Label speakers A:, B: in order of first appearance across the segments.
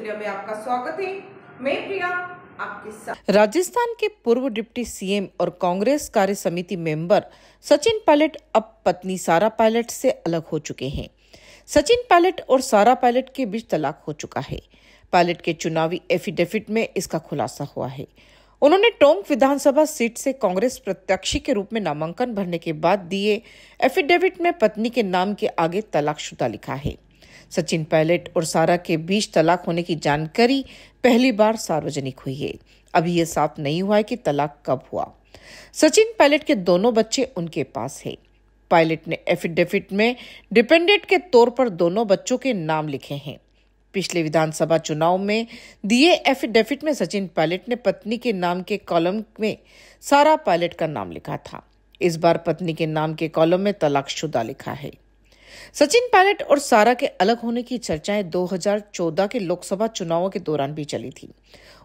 A: Media में आपका स्वागत है। मैं प्रिया
B: राजस्थान के पूर्व डिप्टी सीएम और कांग्रेस कार्य समिति मेंबर सचिन पायलट अब पत्नी सारा पायलट से अलग हो चुके हैं। सचिन पायलट और सारा पायलट के बीच तलाक हो चुका है। पायलट के चुनावी एफिडेविट में इसका खुलासा हुआ है। उन्होंने टोंक विधानसभा सीट से कांग्रेस प्रत्याशी के रूप में नामांकन भरने के बाद दिए एफिडेविट में पत्नी के नाम के आगे तलाकशुदा लिखा है। सचिन पायलट और सारा के बीच तलाक होने की जानकारी पहली बार सार्वजनिक हुई है। अभी ये साफ़ नहीं हुआ है कि तलाक कब हुआ। सचिन पायलट के दोनों बच्चे उनके पास है। पायलट ने एफिडेविट में डिपेंडेंट के तौर पर दोनों बच्चों के नाम लिखे हैं। पिछले विधानसभा चुनाव में दिए एफिडेविट में सचिन पायलट ने पत्नी के नाम के कॉलम में सारा पायलट का नाम लिखा था। इस बार पत्नी के नाम के कॉलम में तलाकशुदा लिखा है। सचिन पायलट और सारा के अलग होने की चर्चाएँ 2014 के लोकसभा चुनावों के दौरान भी चली थी।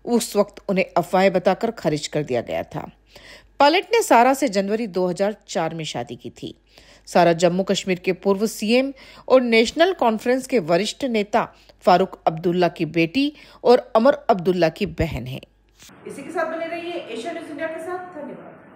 B: उस वक्त उन्हें अफवाहें बताकर खारिज कर दिया गया था। पायलट ने सारा से जनवरी 2004 में शादी की थी। सारा जम्मू कश्मीर के पूर्व सीएम और नेशनल कॉन्फ्रेंस के वरिष्ठ नेता फारूक अब्दुल्ला की बेटी और अमर अब्दुल्ला की बहन है।
A: इसी के साथ बने रहिए एशिया न्यूज़ इंडिया के साथ। धन्यवाद।